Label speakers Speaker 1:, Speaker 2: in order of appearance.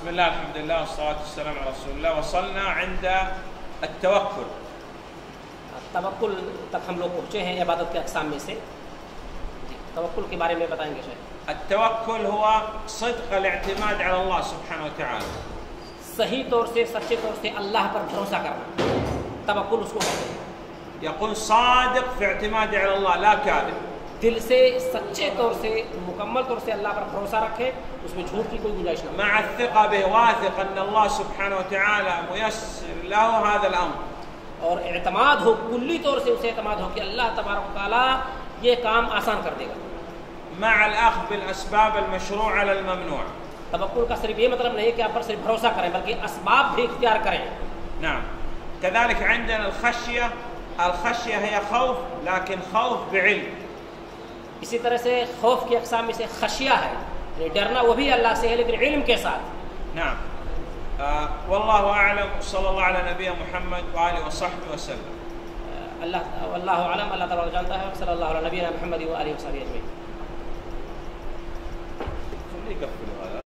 Speaker 1: بسم الله الحمد لله والصلاة والسلام على رسول الله. وصلنا عند التوكل.
Speaker 2: التوكل تک ہم لوگ پہنچے ہیں عبادت کے اقسام میں سے۔ توکل کے بارے میں بتائیں گے
Speaker 1: التوكل هو صدق الاعتماد على الله سبحانه وتعالى.
Speaker 2: صحیح طور سے سچے طور سے اللہ پر بھروسہ کرنا۔ توکل اس کو کہتے ہیں۔
Speaker 1: يقول صادق في اعتماده على الله لا كاذب.
Speaker 2: دل سے سچے طور سے مکمل طور سے اللہ پر بھروسہ رکھے اس میں جھوٹ کی کوئی گنجائش نہ
Speaker 1: مع الثقة واثق أن الله سبحانه وتعالى ميسر له هذا الأمر.
Speaker 2: اور اعتماد ہو کلی طور سے اسے اعتماد ہو کہ اللہ تبارک و تعالیٰ یہ کام آسان کر دے گا۔
Speaker 1: مع الأخذ بالأسباب المشروع على الممنوع.
Speaker 2: توکل کا صرف یہ مطلب نہیں کہ آپ پر صرف بھروسہ کریں بلکہ اسباب بھی اختیار کریں۔
Speaker 1: نعم. كذلك عندنا الخشية. الخشية هي خوف لكن خوف بعلم.
Speaker 2: اسی طرح سے خوف کی اقسام میں سے خشیہ ہے۔ یعنی ڈرنا وہ بھی اللہ سے ہے لیکن علم کے ساتھ۔
Speaker 1: نعم۔ آه والله أعلم صلى الله على نبينا محمد وآله وصحبه وسلم۔
Speaker 2: اللہ اللہ عالم اللہ تعالیٰ جانتا ہے۔ صلی اللہ علیہ نبی محمد و علیہ وسلم
Speaker 1: خليه يقفل هذا